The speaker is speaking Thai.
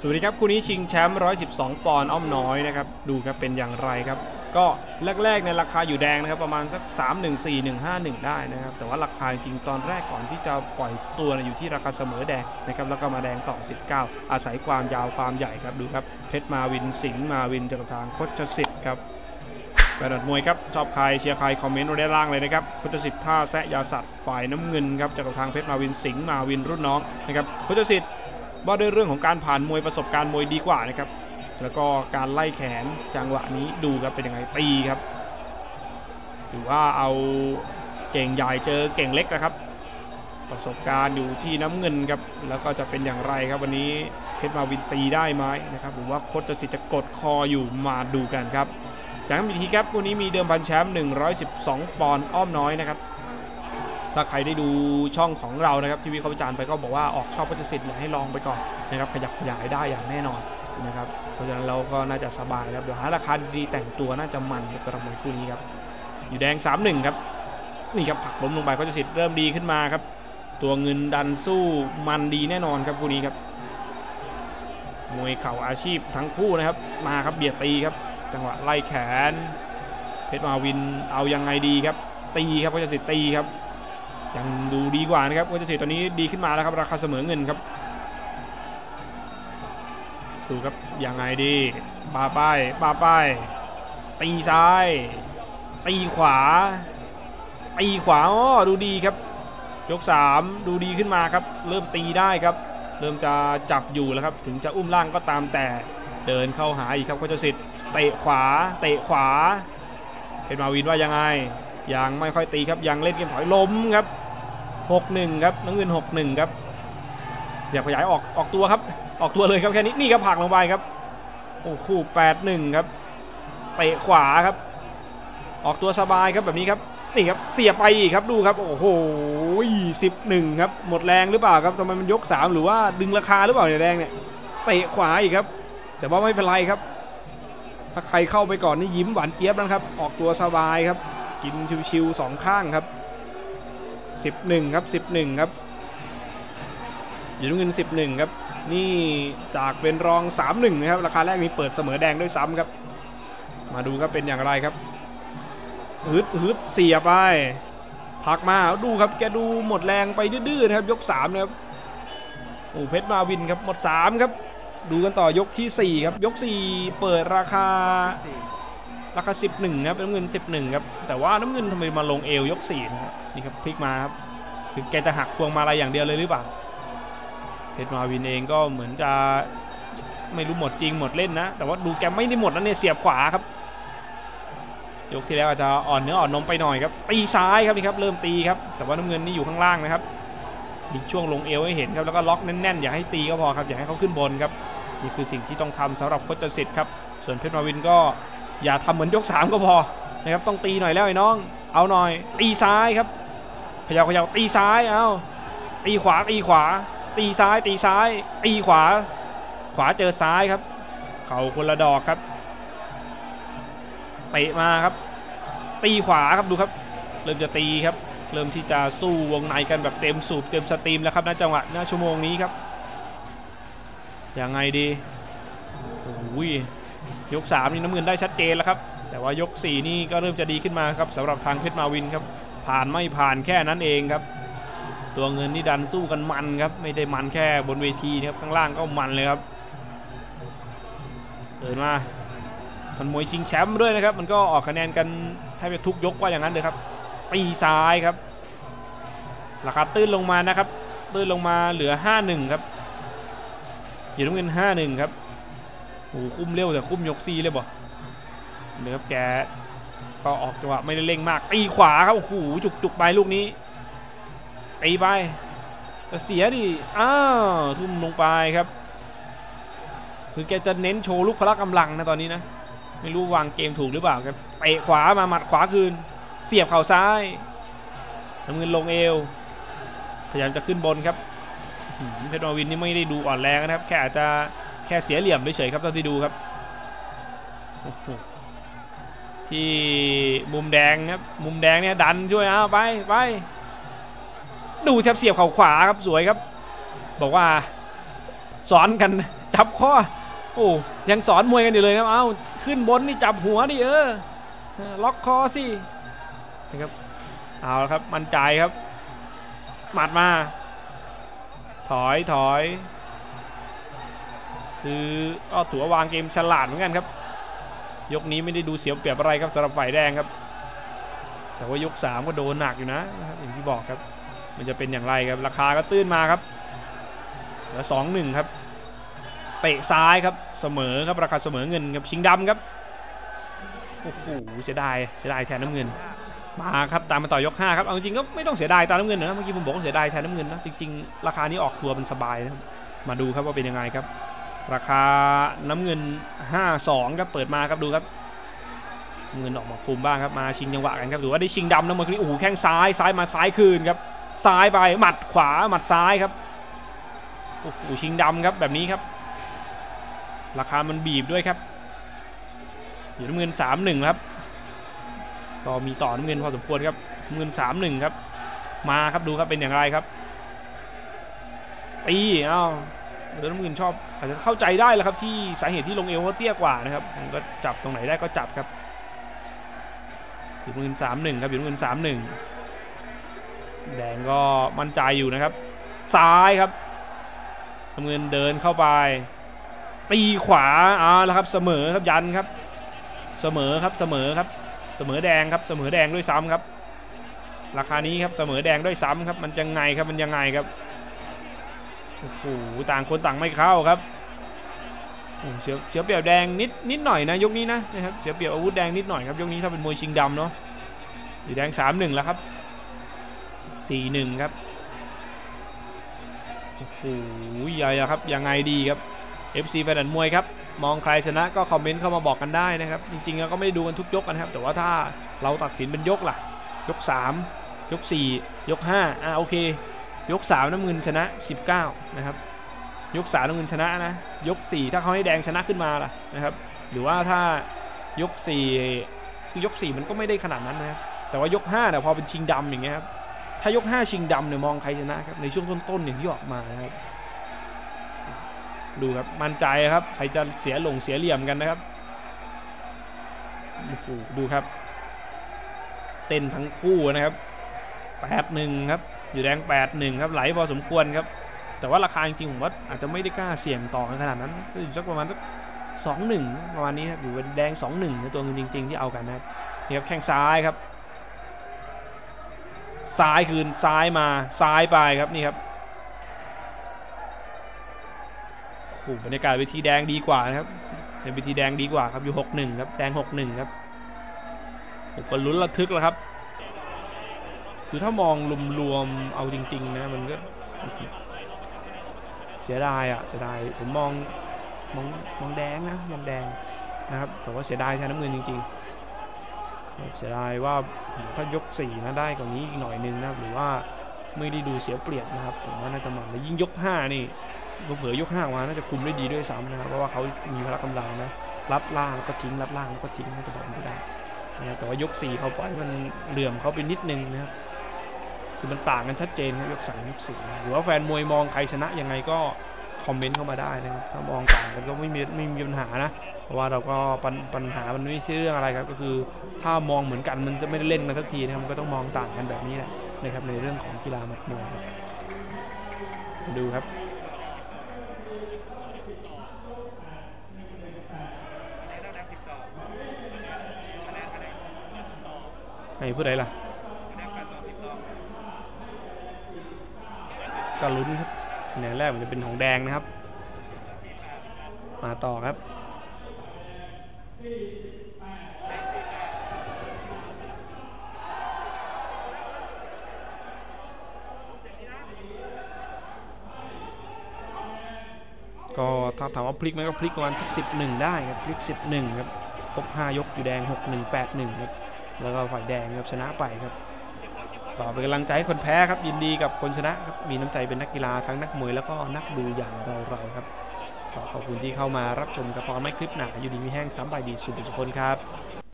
สวัสดีครับคู่นี้ชิงแชมป์ 112 ปอนด์อ้อมน้อยนะครับ ดูครับเป็นอย่างไรครับ ก็แรกๆในราคาอยู่แดงนะครับ ประมาณสัก 314151 ได้นะครับ แต่ว่าราคาจริงตอนแรกก่อนที่จะปล่อยตัวอยู่ที่ราคาเสมอแดงนะครับ แล้วก็มาแดงต่อ 19 อาศัยความยาวความใหญ่ครับ ดูครับ เพชรมาวินสิงห์มาวินจากทางโคชสิทธิ์ครับกระดดมวยครับ ชอบใครเชียร์ใคร คอมเมนต์ไว้ด้านล่างเลยนะครับโคชสิทธิ์ท่าแซะยาสัตว์ฝ่ายน้ำเงินครับจากทางเพชรมาวินสิงห์มาวินรุ่นน้องนะครับคชสิทธิ์ ว่าด้วยเรื่องของการผ่านมวยประสบการณ์มวยดีกว่านะครับ แล้วก็การไล่แขนจังหวะนี้ดูครับเป็นยังไงตีครับถือว่าเอาเก่งใหญ่เจอเก่งเล็กนะครับ ประสบการณ์อยู่ที่น้ำเงินครับแล้วก็จะเป็นอย่างไรครับวันนี้เพชรมาวินตีได้ไหมนะครับหรือว่าคชสิทธิ์จะกดคออยู่มาดูกันครับจากนั้นอีกทีครับวันนี้มีเดิมพันแชมป์112 ปอนด์อ้อมน้อยนะครับ ถ้าใครได้ดูช่องของเรานะครับที่วิเคราะห์วิจารณ์ไปก็บอกว่าออกชองพัชสิทธิ์เนี่ยให้ลองไปก่อนนะครับขยับขยายได้อย่างแน่นอนนะครับเพราะฉะนั้นเราก็น่าจะสบายครับเดี๋ยวหาราคาดีๆแต่งตัวน่าจะมันสำหรับมวยคู่นี้ครับอยู่แดง 3-1 ครับนี่ครับผักล้มลงไปพัชสิทธิ์เริ่มดีขึ้นมาครับ ตัวเงินดันสู้มันดีแน่นอนครับคู่นี้ครับมวยเข่าอาชีพทั้งคู่นะครับมาครับเบียดตีครับ จังหวะไล่แขน เพชรมาวินเอายังไงดีครับ ตีครับพัชสิทธิ์ตีครับ ยังดูดีกว่านะครับวัชเศษตอนนี้ดีขึ้นมาแล้วครับ ราคาเสมอเงินครับ ดูครับยังไงดีปาป้ายปาป้ายตีซ้าย ตีขวา ตีขวาอ๋อดูดีครับ ยก 3 ดูดีขึ้นมาครับ เริ่มตีได้ครับ เริ่มจะจับอยู่แล้วครับ ถึงจะอุ้มล่างก็ตามแต่เดินเข้าหาอีกครับโคชสิทธิ์เตะขวา เตะขวาเป็นมาวินว่ายังไง ยังไม่ค่อยตีครับยังเล่นเกมถอยล้มครับ 6-1 ครับน้ำเงิน 6-1 ครับอย่าขยายออกออกตัวครับ ออกตัวเลยครับแค่นี้นี่ครับผักลงไปครับโอ้โห8-1 ครับเตะขวาครับ ออกตัวสบายครับแบบนี้ครับนี่ครับเสียไปอีกครับดูครับ โอ้โห11ครับ หมดแรงหรือเปล่าครับทำไมมันยก3หรือว่าดึงราคาหรือเปล่าเนี่ยแดงเนี่ยเตะขวาอีกครับ แต่ว่าไม่เป็นไรครับ ถ้าใครเข้าไปก่อนนี่ยิ้มหวานเจี๊ยบนะครับ ออกตัวสบายครับ กินชิวๆสองข้างครับ 11 ครับ 11 ครับอยู่เงิน 11 ครับ นี่จากเป็นรอง 3-1 นะครับ ราคาแรกนี้เปิดเสมอแดงด้วยซ้ำครับ มาดูครับเป็นอย่างไรครับฮึดฮึดเสียไป พักมาดูครับแกดูหมดแรงไปดื้อๆนะครับ ยก3นะครับโอ้เพชรมาวินครับหมด 3 ครับ ดูกันต่อ ยกที่ 4 ครับ ยก 4 เปิดราคา ราคา 11นะครับน้ำเงิน 11ครับแต่ว่าน้ำเงินทำไมมาลงเอวยก4นะครับนี่ครับพลิกมาครับคือแกจะหักพวงมาลัยอย่างเดียวเลยหรือเปล่าเพชรมาวินเองก็เหมือนจะไม่รู้หมดจริงหมดเล่นนะ แต่ว่าดูแกไม่ได้หมดนะเนี่ยเสียบขวาครับ ยกที่แล้วอาจจะอ่อนเนื้ออ่อนนมไปหน่อยครับตีซ้ายครับนี่ครับเริ่มตีครับ แต่ว่าน้ำเงินนี่อยู่ข้างล่างนะครับมีช่วงลงเอวให้เห็นครับแล้วก็ล็อกแน่นๆอย่าให้ตีก็พอครับอย่าให้เขาขึ้นบนครับนี่คือสิ่งที่ต้องทำสำหรับโคชสิทธิ์ครับส่วนเพชรมาวินก็ อย่าทำเหมือนยก 3 ก็พอนะครับต้องตีหน่อยแล้วไอ้น้อง เอาหน่อยตีซ้ายครับพยายามพยายามตีซ้ายเอาตีขวาตีขวา ตีซ้ายตีซ้าย ตีขวา ขวาเจอซ้ายครับ เข่าคนละดอกครับเตะมาครับ ตีขวาครับดูครับ เริ่มจะตีครับ เริ่มที่จะสู้วงในกันแบบเต็มสูบเต็มสตรีมแล้วครับณจังหวะณชั่วโมงนี้ครับยังไงดีโอ้ย ยก 3 นี่น้ำเงินได้ชัดเจนแล้วครับ แต่ว่ายก 4 นี่ก็เริ่มจะดีขึ้นมาครับสำหรับทางเพชรมาวินครับ ผ่านไม่ผ่านแค่นั้นเองครับ ตัวเงินนี่ดันสู้กันมันครับ ไม่ได้มันแค่บนเวทีนะครับข้างล่างก็มันเลยครับเดินมามันมวยชิงแชมป์ด้วยนะครับ มันก็ออกคะแนนกันแทบจะทุกยกว่าอย่างนั้นเลยครับตีซ้ายครับราคาตื้นลงมานะครับตื้นลงมาเหลือ 5-1 ครับอยู่น้ำเงิน 5-1 ครับ โอ้คุ้มเร็วแต่คุ้มยกซีเลยบ่เดี๋ยวครับแกก็ออกจังหวะไม่ได้เร่งมากตีขวาครับโอ้โหจุกจุกไปลูกนี้ตีไปเสียดิอ้าวทุ่มลงไปครับ คือแกจะเน้นโชว์ลูกพละกำลังนะตอนนี้นะ ไม่รู้วางเกมถูกหรือเปล่าครับเตะขวามาหมัดขวาคืน เสียบเข่าซ้ายน้ำเงินลงเอว พยายามจะขึ้นบนครับเพชรวินนี่ไม่ได้ดูอ่อนแรงนะครับ แค่อาจจะ แค่เสียเหลี่ยมเฉยๆครับเท่าที่ดูครับ ที่มุมแดงครับ มุมแดงเนี่ยดันช่วยเอาไปไปดูแทบเสียบเข่าขวาครับสวยครับ บอกว่าสอนกันจับข้อโอ้ยังสอนมวยกันอยู่เลยครับเอาขึ้นบนนี่จับหัวดิเออเออล็อกคอสินะครับเอาละครับ มั่นใจครับหมัดมา ถอยถอย คือก็ถือว่าวางเกมฉลาดเหมือนกันครับ ยกนี้ไม่ได้ดูเสียเปรียบอะไรครับสำหรับฝ่ายแดงครับ แต่ว่ายก 3 ก็โดนหนักอยู่นะอย่างที่บอกครับ มันจะเป็นอย่างไรครับราคาก็ตื้นมาครับเหลือสองหนึ่งครับ เตะซ้ายครับเสมอครับราคาเสมอเงินครับชิงดำครับโอ้โหเสียดายเสียดายแทนน้ำเงินมาครับตามมาต่อยก5ครับเอาจริงก็ไม่ต้องเสียดายตามน้ำเงินนะเมื่อกี้ผมบอกว่าเสียดายแทนน้ำเงินนะจริงๆราคานี้ออกตัวเป็นสบายนะมาดูครับว่าเป็นยังไงครับ ราคาน้ำเงิน 52ครับเปิดมาครับดูครับ เงินออกมาคุมบ้างครับมาชิงจังหวะกันครับหรือว่าได้ชิงดำนะเมื่อกี้โอ้โหแข้งซ้ายซ้ายมาซ้ายคืนครับซ้ายไปหมัดขวาหมัดซ้ายครับโอ้โหชิงดำครับแบบนี้ครับ ราคามันบีบด้วยครับอยู่น้ำเงิน 3-1 ครับก็มีต่อน้ำเงินพอสมควรครับน้ำเงิน 3-1 ครับ มาครับดูครับเป็นอย่างไรครับตีเอ้า เดี๋ยวน้ำเงินชอบอาจจะเข้าใจได้แล้วครับที่สาเหตุที่ลงเอวเขาเตี้ยกว่านะครับมันก็จับตรงไหนได้ก็จับครับอยู่น้ำเงินสามหนึ่งครับอยู่น้ำเงินสามหนึ่งแดงก็มั่นใจอยู่นะครับ ซ้ายครับน้ำเงินเดินเข้าไป ตีขวาเอาแล้วครับเสมอครับยันครับ เสมอครับเสมอครับ เสมอแดงครับเสมอแดงด้วยซ้ำครับ ราคานี้ครับเสมอแดงด้วยซ้ำครับ มันยังไงครับมันยังไงครับ โอ้โหต่างคนต่างไม่เข้าครับเสียเสียเปรียบแดงนิดนิดหน่อยนะยกนี้นะนะครับเสียเปรียบอาวุธแดงนิดหน่อยครับยกนี้ถ้าเป็นมวยชิงดำเนาะสีแดงสามหนึ่งแล้วครับสี่หนึ่งครับโอ้โหใหญ่ครับยังไงดีครับ FC แฟนมวยครับมองใครชนะก็คอมเมนต์เข้ามาบอกกันได้นะครับ จริงๆแล้วก็ไม่ได้ดูกันทุกยกนะครับ แต่ว่าถ้าเราตัดสินเป็นยกล่ะ ยก 3 ยก 4 ยก5อ่าโอเค ยก3น้ำเงินชนะ 19 นะครับ ยก3น้ำเงินชนะนะ ยก 4 ถ้าเขาให้แดงชนะขึ้นมาล่ะนะครับ หรือว่าถ้ายก4คือยก 4 มันก็ไม่ได้ขนาดนั้นนะครับแต่ว่ายก5เนี่ยพอเป็นชิงดำอย่างเงี้ยครับ ถ้ายก 5 ชิงดำเนี่ยมองใครชนะครับ ในช่วงต้นๆอย่างที่ออกมานะครับ ดูครับ มั่นใจครับ ใครจะเสียหลงเสียเหลี่ยมกันนะครับโอ้โหดูครับ เต้นทั้งคู่นะครับแปดหนึ่งครับ อยู่แดงแปดหนึ่งครับไหลพอสมควรครับ แต่ว่าราคาจริงๆผมว่าอาจจะไม่ได้กล้าเสี่ยงต่อกันขนาดนั้นก็อยู่สักประมาณสักสองหนึ่งประมาณนี้ครับอยู่เป็นแดงสองหนึ่งในตัวเงินจริง ๆ ที่เอากันนะครับนี่ครับแข้งซ้ายครับ ซ้ายคืนซ้ายมาซ้ายไปครับนี่ครับโอ้โหบรรยากาศเวทีแดงดีกว่านะครับในเวทีแดงดีกว่าครับอยู่หกหนึ่งครับแดงหกหนึ่งครับผมก็ลุ้นระทึกแล้วครับ คือถ้ามองรวมๆเอาจริง ๆ นะ มันก็เสียดายอะเสียดายผมมองมองมองแดงนะมองแดงนะครับแต่ว่าเสียดายแทนน้ำเงินจริงๆเสียดายว่าถ้ายกสี่นะได้กว่านี้อีกหน่อยนึงนะครับหรือว่าไม่ได้ดูเสียเปรียบนะครับ ผมว่าน่าจะมันแล้วยิ่งยกห้านี่เผื่อยกห้ามาน่าจะคุมได้ดีด้วยซ้ำนะครับเพราะว่าเขามีพละกำลังนะรับล่างแล้วก็ทิ้งรับล่างแล้วก็ทิ้งน่าจะบอกไม่ได้นะแต่ว่ายกสี่เขาปล่อยมันเหลื่อมเขาไปนิดนึงนะครับ คือมันต่างกันชัดเจนยกสามยกสี่หรือว่าแฟนมวยมองใครชนะยังไงก็คอมเมนต์เข้ามาได้นะครับถ้ามองต่างกันก็ไม่มีไม่มีปัญหานะเพราะว่าเราก็ปัญปัญหามันไม่ใช่เรื่องอะไรครับก็คือถ้ามองเหมือนกันมันจะไม่ได้เล่นกันสักทีนะครับมันก็ต้องมองต่างกันแบบนี้แหละนะครับในเรื่องของกีฬาหมัดมวยครับดูครับให้ผู้ใดล่ะ ก็ลุ้นครับคะแนนแรกมันจะเป็นของแดงนะครับ มาต่อครับก็ถ้าถามว่าพลิกไหมก็พลิกประมาณสิบหนึ่งได้ครับพลิกสิบหนึ่งครับครบห้ายกอยู่แดงหกหนึ่งแปดหนึ่งครับแล้วก็ฝ่ายแดงครับชนะไปครับ ต่อเป็นกำลังใจให้คนแพ้ครับยินดีกับคนชนะครับมีน้ำใจเป็นนักกีฬาทั้งนักมวยแล้วก็นักดูอย่างเราเราครับขอขอบคุณที่เข้ามารับชมกระพอไม่คลิปหนาอยู่ดีมีแห้งซ้ำไปดีสุดทุกคนครับ